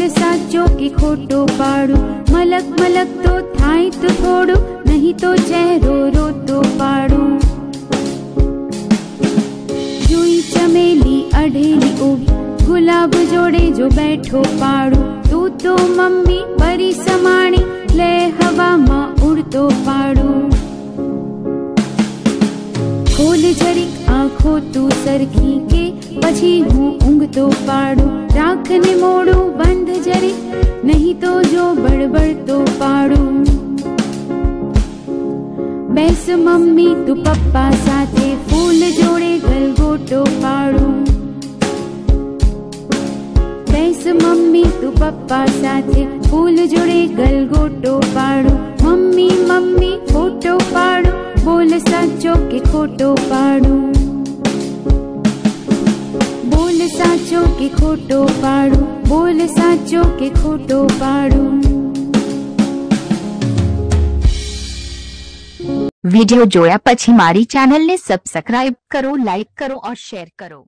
કે ખોટો પાડું મલક મલક તો થાય તો થોડું નહીં તો ચહેરો રોતો પાડું જોઈ ચમેલી અઢેલી ઉભી ગુલાબ જોડે જો બેઠો પાડું તું તો મમ્મી પરી સમાણી લે હવામાં ઉડતો પાડું ખોલ જરીક આંખો તું સરખી કે પછી હું ઊંઘતો પાડું રાખને મોડું બંધ જરીક નહીં તો જો બળબડતો પાડું બેસ મમ્મી તું પપ્પા સાથે ફૂલ જોડે ગલગોટો પાડું બેસ મમ્મી તું પપ્પા સાથે ફૂલ જોડે ગલગોટો પાડું મમ્મી મમ્મી ફોટો પાડું બોલ સાચો કે ખોટો પાડું સાચો કે ખોટો પાડું બોલ સાચો કે ખોટો પાડું વિડિયો જોયા પછી મારી ચેનલને સબસ્ક્રાઇબ કરો લાઇક કરો और શેર કરો